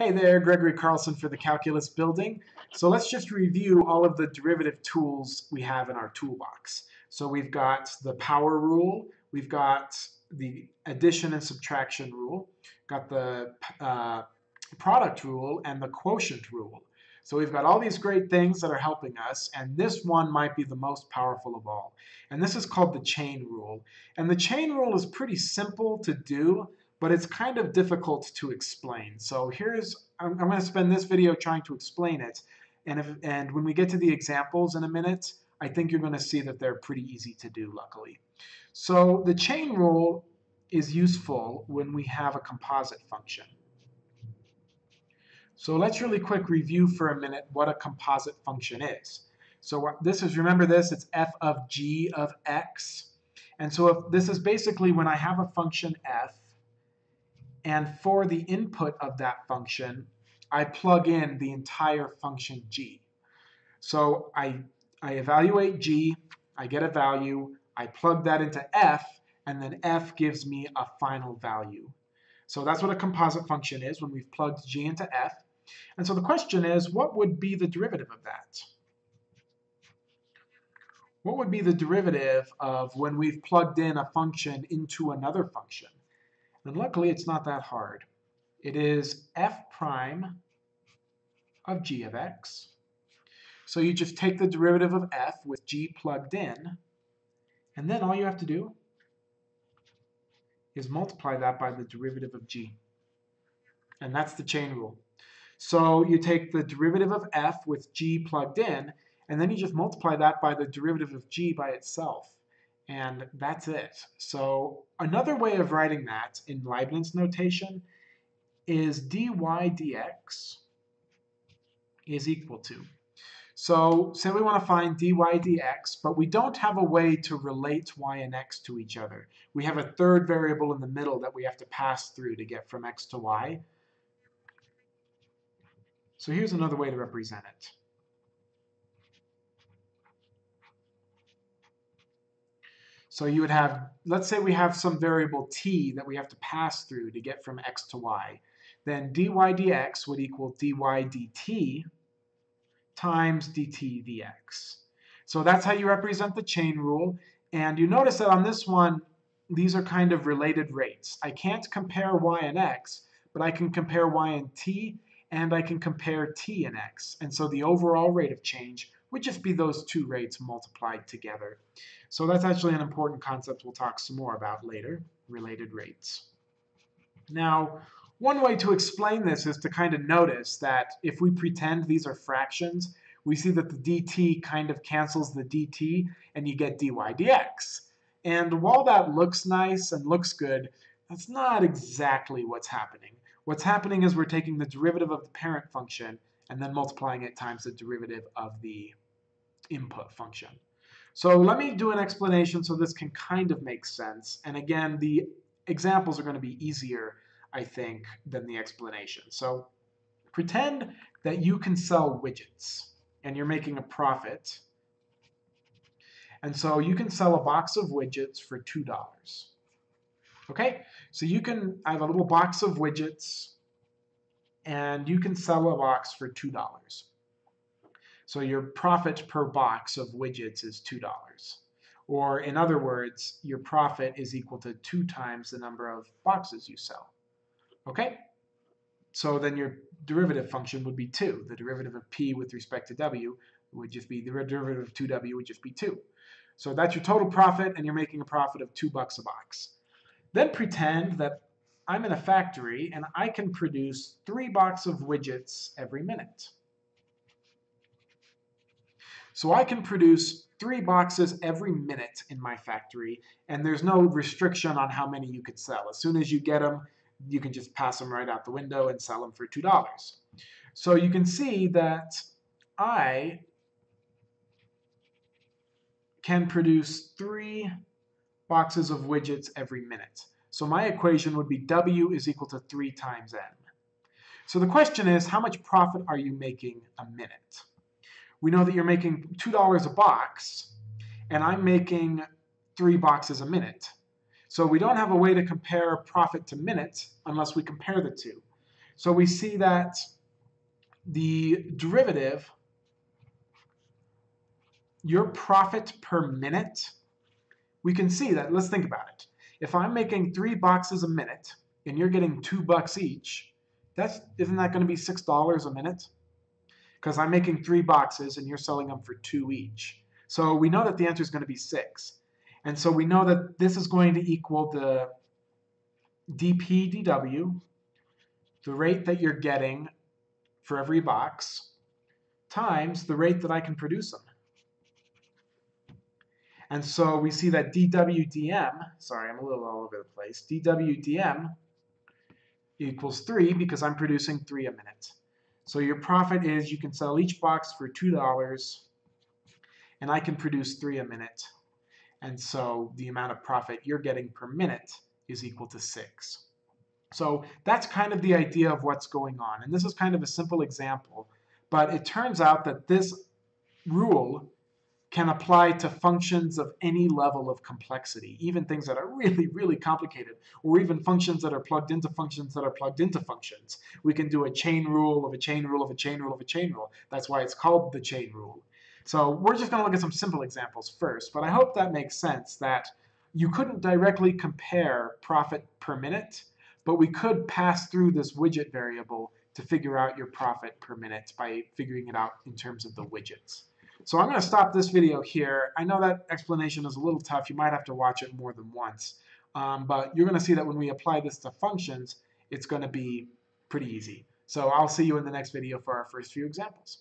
Hey there, Gregory Carlson for the Calculus Building. So let's just review all of the derivative tools we have in our toolbox. So we've got the power rule, we've got the addition and subtraction rule, got the uh, product rule, and the quotient rule. So we've got all these great things that are helping us, and this one might be the most powerful of all. And this is called the chain rule. And the chain rule is pretty simple to do, but it's kind of difficult to explain. So here's, I'm, I'm going to spend this video trying to explain it. And, if, and when we get to the examples in a minute, I think you're going to see that they're pretty easy to do, luckily. So the chain rule is useful when we have a composite function. So let's really quick review for a minute what a composite function is. So this is, remember this, it's f of g of x. And so if this is basically when I have a function f, and for the input of that function, I plug in the entire function g. So I, I evaluate g, I get a value, I plug that into f, and then f gives me a final value. So that's what a composite function is when we've plugged g into f. And so the question is, what would be the derivative of that? What would be the derivative of when we've plugged in a function into another function? And luckily, it's not that hard. It is f prime of g of x. So you just take the derivative of f with g plugged in, and then all you have to do is multiply that by the derivative of g. And that's the chain rule. So you take the derivative of f with g plugged in, and then you just multiply that by the derivative of g by itself. And that's it. So another way of writing that in Leibniz notation is dy dx is equal to. So say we want to find dy dx, but we don't have a way to relate y and x to each other. We have a third variable in the middle that we have to pass through to get from x to y. So here's another way to represent it. So you would have, let's say we have some variable t that we have to pass through to get from x to y. Then dy dx would equal dy dt times dt dx. So that's how you represent the chain rule. And you notice that on this one, these are kind of related rates. I can't compare y and x, but I can compare y and t, and I can compare t and x. And so the overall rate of change would just be those two rates multiplied together. So that's actually an important concept we'll talk some more about later, related rates. Now, one way to explain this is to kind of notice that if we pretend these are fractions, we see that the dt kind of cancels the dt, and you get dy dx. And while that looks nice and looks good, that's not exactly what's happening. What's happening is we're taking the derivative of the parent function and then multiplying it times the derivative of the input function. So let me do an explanation so this can kind of make sense. And again, the examples are going to be easier, I think, than the explanation. So pretend that you can sell widgets and you're making a profit. And so you can sell a box of widgets for $2. Okay, so you can, I have a little box of widgets and you can sell a box for $2. So your profit per box of widgets is $2. Or in other words, your profit is equal to two times the number of boxes you sell. Okay? So then your derivative function would be 2. The derivative of p with respect to w would just be, the derivative of 2w would just be 2. So that's your total profit, and you're making a profit of 2 bucks a box. Then pretend that I'm in a factory, and I can produce 3 boxes of widgets every minute. So I can produce three boxes every minute in my factory, and there's no restriction on how many you could sell. As soon as you get them, you can just pass them right out the window and sell them for $2. So you can see that I can produce three boxes of widgets every minute. So my equation would be W is equal to 3 times N. So the question is, how much profit are you making a minute? We know that you're making $2 a box, and I'm making three boxes a minute. So we don't have a way to compare profit to minutes unless we compare the two. So we see that the derivative, your profit per minute, we can see that, let's think about it. If I'm making three boxes a minute and you're getting two bucks each, that's, isn't that going to be $6 a minute? Because I'm making three boxes and you're selling them for two each. So we know that the answer is going to be six. And so we know that this is going to equal the dp dw, the rate that you're getting for every box, times the rate that I can produce them. And so we see that dWdm, sorry, I'm a little all over the place, dWdm equals 3 because I'm producing 3 a minute. So your profit is you can sell each box for $2 and I can produce 3 a minute. And so the amount of profit you're getting per minute is equal to 6. So that's kind of the idea of what's going on. And this is kind of a simple example, but it turns out that this rule can apply to functions of any level of complexity, even things that are really, really complicated, or even functions that are plugged into functions that are plugged into functions. We can do a chain rule of a chain rule of a chain rule of a chain rule. That's why it's called the chain rule. So we're just going to look at some simple examples first, but I hope that makes sense that you couldn't directly compare profit per minute, but we could pass through this widget variable to figure out your profit per minute by figuring it out in terms of the widgets. So I'm going to stop this video here. I know that explanation is a little tough. You might have to watch it more than once. Um, but you're going to see that when we apply this to functions, it's going to be pretty easy. So I'll see you in the next video for our first few examples.